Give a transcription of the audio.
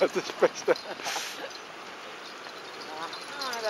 Mas ich beste. Ah,